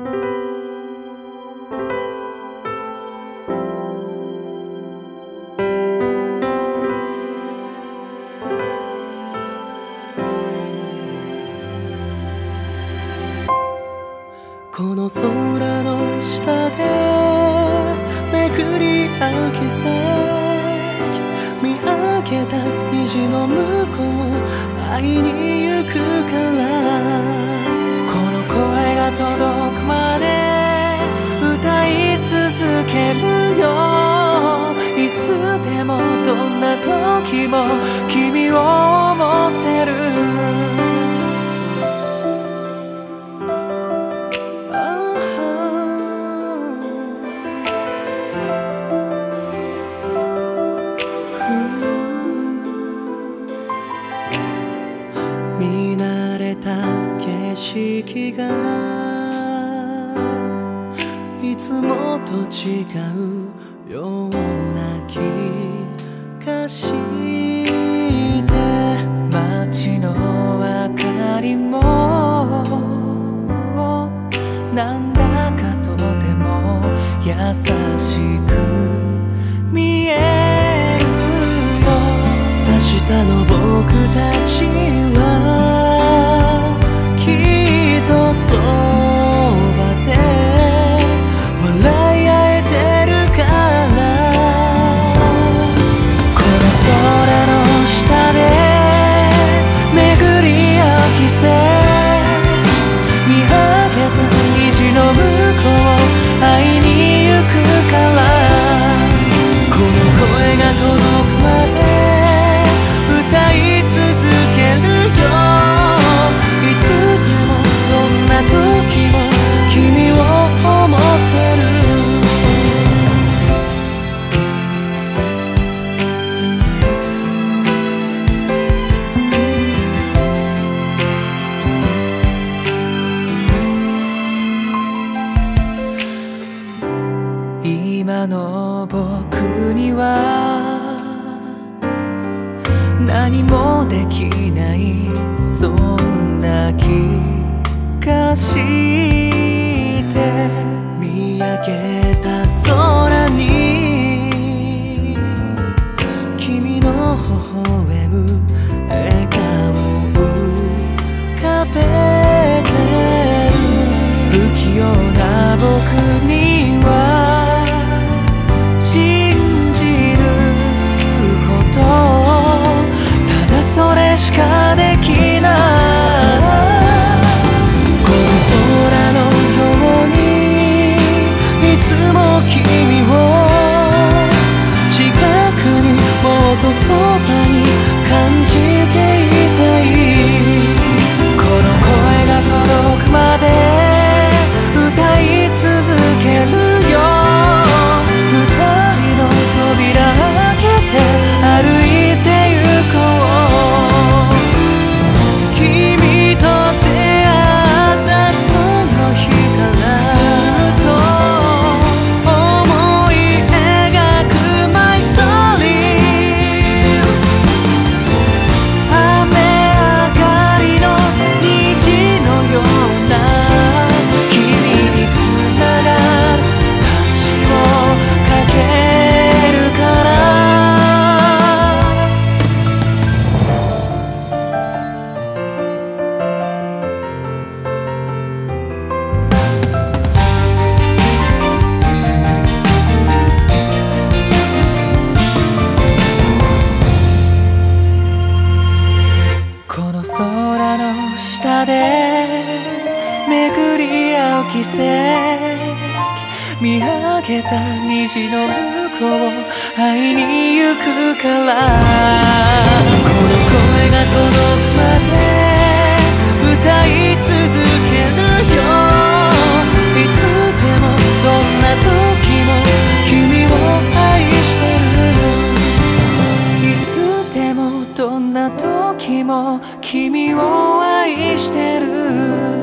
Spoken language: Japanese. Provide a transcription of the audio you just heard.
この空の下で巡り合う奇跡見上げた虹の向こう会いに行くから。くまで歌い続けるよ。いつでもどんな時も君を思ってる。見慣れた景色がいつもと違うような気がして街の明かりもなんだかとても優しく見えるよ明日の僕たち今の僕には何もできないそんな気がして見上げた空に君の微笑む笑顔を浮かべてる不器用な僕に寄给。で巡り合う奇跡。見上げた虹の向こう会いに行くから。この声が届くまで歌い続け時も君を愛してる